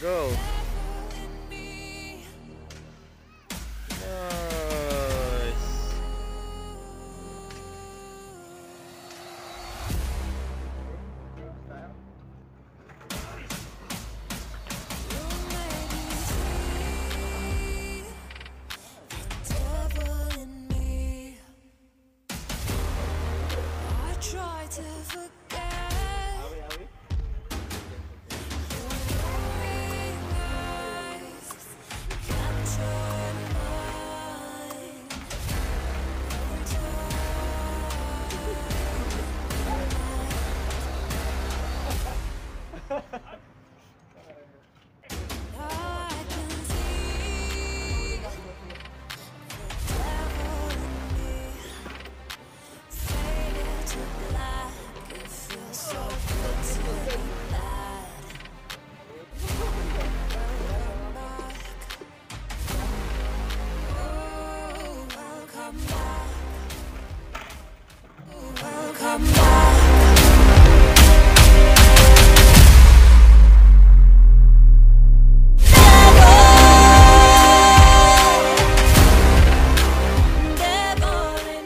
Go.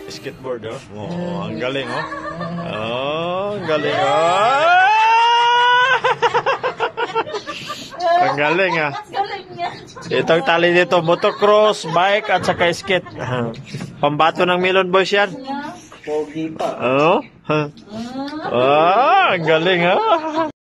Skateboard, oh. Oh, ang galing, oh. Oh, ang galing, oh. ang galing, ah. Itong tali dito, motocross, bike, at saka skate. Pambato ng Melon Boys yan. Pogi pa. Oh, oh, ang galing, ah.